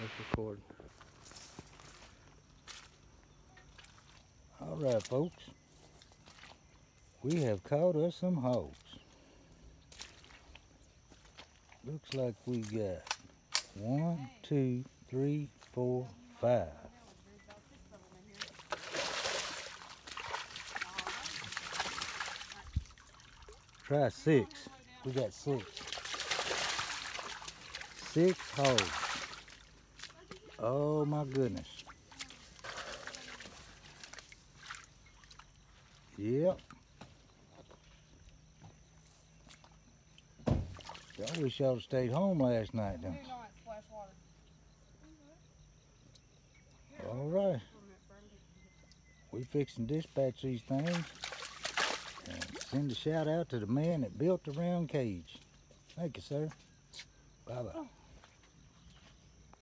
Let's record. All right, folks. We have caught us some hogs. Looks like we got one, two, three, four, five. Try six. We got six. Six hogs. Oh my goodness. Yep. I wish y'all stayed home last night, don't? All right. We fixing to dispatch these things and send a shout out to the man that built the round cage. Thank you, sir. Bye bye.